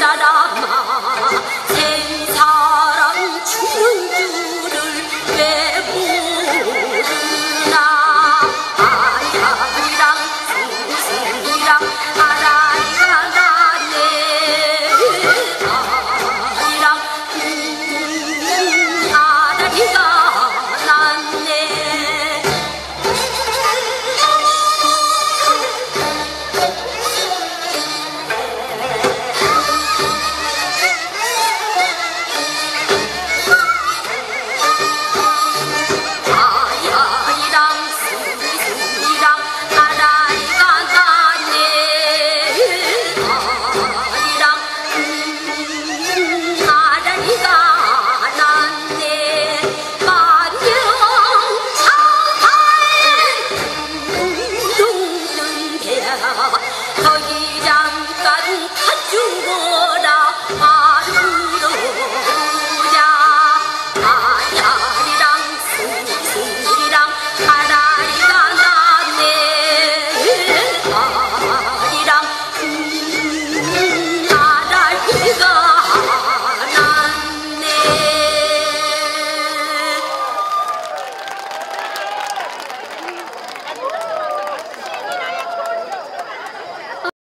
sadaka